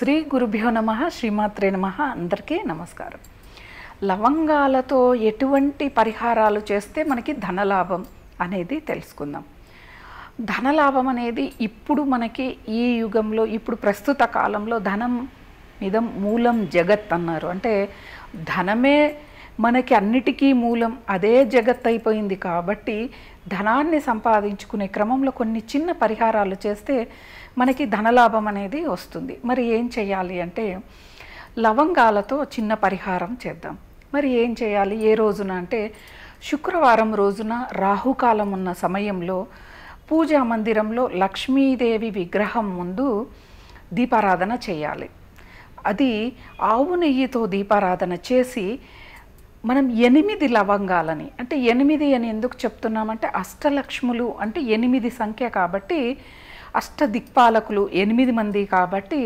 శ్రీ గురుభ్యో నమ శ్రీమాత్రే నమ అందరికీ నమస్కారం. లవంగాలతో ఎటువంటి పరిహారాలు చేస్తే మనకి ధనలాభం అనేది తెలుసుకుందాం. ధనలాభం అనేది ఇప్పుడు మనకి ఈ యుగంలో ఇప్పుడు ప్రస్తుత కాలంలో ధనం మీద మూలం జగత్ అన్నారు. అంటే ధనమే మనకి అన్నిటికీ మూలం అదే జగత్ అయిపోయింది కాబట్టి ధనాన్ని సంపాదించుకునే క్రమంలో కొన్ని చిన్న పరిహారాలు చేస్తే మనకి ధనలాభం అనేది వస్తుంది. మరి ఏం చేయాలి అంటే లవంగాలతో చిన్న పరిహారం చేద్దాం. మరి ఏం చేయాలి? ఏ రోజున అంటే శుక్రవారం రోజున రాహుకాలం ఉన్న సమయంలో పూజా మందిరంలో లక్ష్మీదేవి విగ్రహం ముందు దీపారాధన చేయాలి. అది ఆవు నెయ్యితో దీపారాధన చేసి మనం ఎనిమిది లవంగాలని అంటే ఎనిమిది అని ఎందుకు చెప్తున్నామంటే అష్టలక్ష్ములు అంటే ఎనిమిది సంఖ్య కాబట్టి అష్ట దిక్పాలకులు ఎనిమిది మంది కాబట్టి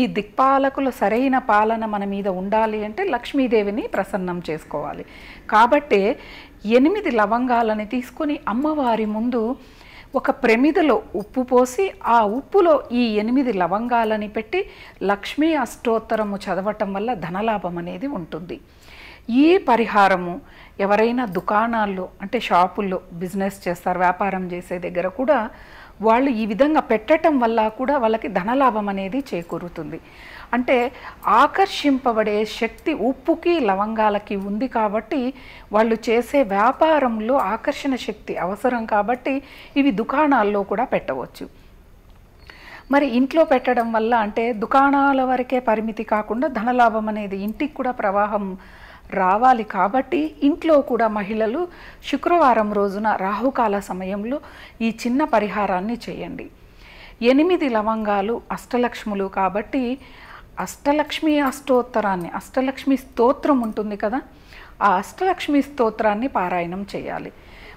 ఈ దిక్పాలకుల సరైన పాలన మన మీద ఉండాలి అంటే లక్ష్మీదేవిని ప్రసన్నం చేసుకోవాలి. కాబట్టే ఎనిమిది లవంగాలని తీసుకొని అమ్మవారి ముందు ఒక ప్రమిదలో ఉప్పు పోసి ఆ ఉప్పులో ఈ ఎనిమిది లవంగాలని పెట్టి లక్ష్మీ అష్టోత్తరము చదవటం వల్ల ధనలాభం అనేది ఉంటుంది. ఈ పరిహారము ఎవరైనా దుకాణాల్లో అంటే షాపుల్లో బిజినెస్ చేస్తారు వ్యాపారం చేసే దగ్గర కూడా వాళ్ళు ఈ విధంగా పెట్టడం వల్ల కూడా వాళ్ళకి ధనలాభం అనేది చేకూరుతుంది. అంటే ఆకర్షింపబడే శక్తి ఉప్పుకి లవంగాలకి ఉంది కాబట్టి వాళ్ళు చేసే వ్యాపారంలో ఆకర్షణ శక్తి అవసరం కాబట్టి ఇవి దుకాణాల్లో కూడా పెట్టవచ్చు. మరి ఇంట్లో పెట్టడం వల్ల అంటే దుకాణాల వరకే పరిమితి కాకుండా ధనలాభం అనేది ఇంటికి కూడా ప్రవాహం రావాలి కాబట్టి ఇంట్లో కూడా మహిళలు శుక్రవారం రోజున రాహుకాల సమయంలో ఈ చిన్న పరిహారాన్ని చేయండి. ఎనిమిది లవంగాలు అష్టలక్ష్ములు కాబట్టి అష్టలక్ష్మి అష్టోత్తరాన్ని అష్టలక్ష్మి స్తోత్రం ఉంటుంది కదా ఆ అష్టలక్ష్మి స్తోత్రాన్ని పారాయణం చేయాలి.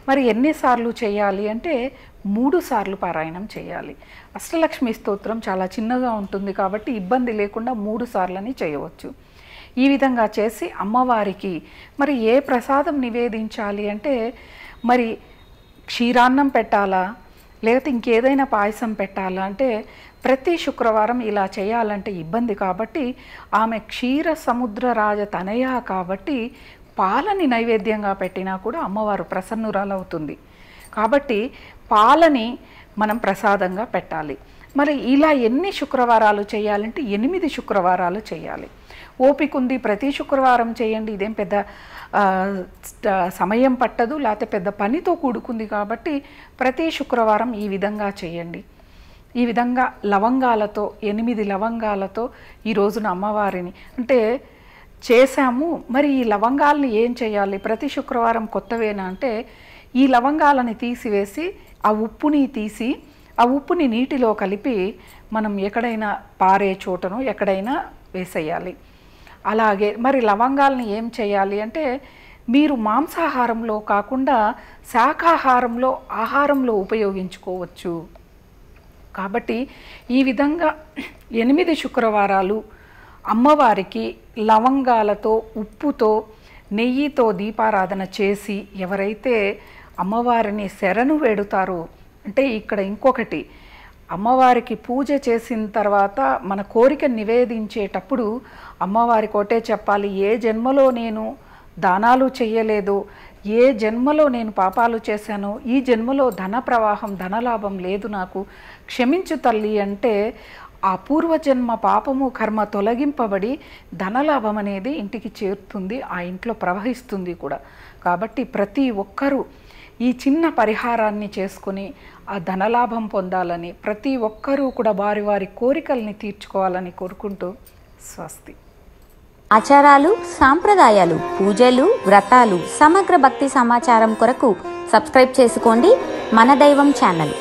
మరి ఎన్నిసార్లు చేయాలి అంటే మూడు సార్లు పారాయణం చేయాలి. అష్టలక్ష్మి స్తోత్రం చాలా చిన్నగా ఉంటుంది కాబట్టి ఇబ్బంది లేకుండా మూడు సార్లని చేయవచ్చు. ఈ విధంగా చేసి అమ్మవారికి మరి ఏ ప్రసాదం నివేదించాలి అంటే మరి క్షీరాన్నం పెట్టాలా? లేకపోతే ఇంకేదైనా పాయసం పెట్టాలా? అంటే ప్రతి శుక్రవారం ఇలా చేయాలంటే ఇబ్బంది కాబట్టి ఆమె క్షీర సముద్ర రాజ తనయ కాబట్టి పాలని నైవేద్యంగా పెట్టినా కూడా అమ్మవారు ప్రసన్నురాలవుతుంది. కాబట్టి పాలని మనం ప్రసాదంగా పెట్టాలి. మరి ఇలా ఎన్ని శుక్రవారాలు చేయాలంటే ఎనిమిది శుక్రవారాలు చేయాలి. ఓపిక ఉంది ప్రతి శుక్రవారం చేయండి. ఇదేం పెద్ద సమయం పట్టదు లేకపోతే పెద్ద పనితో కూడుకుంది కాబట్టి ప్రతి శుక్రవారం ఈ విధంగా చేయండి. ఈ విధంగా లవంగాలతో ఎనిమిది లవంగాలతో ఈ రోజున అమ్మవారిని అంటే చేశాము మరి ఈ లవంగాల్ని ఏం చేయాలి? ప్రతి శుక్రవారం కొత్తవేనా అంటే ఈ లవంగాలని తీసివేసి ఆ ఉప్పుని తీసి ఆ ఉప్పుని నీటిలో కలిపి మనం ఎక్కడైనా పారే చోటను ఎక్కడైనా వేసేయాలి. అలాగే మరి లవంగాల్ని ఏం చేయాలి అంటే మీరు మాంసాహారంలో కాకుండా శాకాహారంలో ఆహారంలో ఉపయోగించుకోవచ్చు. కాబట్టి ఈ విధంగా ఎనిమిది శుక్రవారాలు అమ్మవారికి లవంగాలతో ఉప్పుతో నెయ్యితో దీపారాధన చేసి ఎవరైతే అమ్మవారిని శరణు వేడుతారో అంటే ఇక్కడ ఇంకొకటి అమ్మవారికి పూజ చేసిన తర్వాత మన కోరిక నివేదించేటప్పుడు అమ్మవారి కోటే చెప్పాలి ఏ జన్మలో నేను దానాలు చేయలేదు ఏ జన్మలో నేను పాపాలు చేశానో ఈ జన్మలో ధన ప్రవాహం ధనలాభం లేదు నాకు క్షమించు తల్లి అంటే ఆ పూర్వజన్మ పాపము కర్మ తొలగింపబడి ధనలాభం అనేది ఇంటికి చేరుతుంది ఆ ఇంట్లో ప్రవహిస్తుంది కూడా. కాబట్టి ప్రతి ఒక్కరూ ఈ చిన్న పరిహారాన్ని చేసుకుని ఆ ధనలాభం పొందాలని ప్రతి ఒక్కరూ కూడా వారి వారి కోరికల్ని తీర్చుకోవాలని కోరుకుంటూ స్వస్తి. ఆచారాలు సాంప్రదాయాలు పూజలు వ్రతాలు సమగ్ర భక్తి సమాచారం కొరకు సబ్స్క్రైబ్ చేసుకోండి మన దైవం ఛానల్.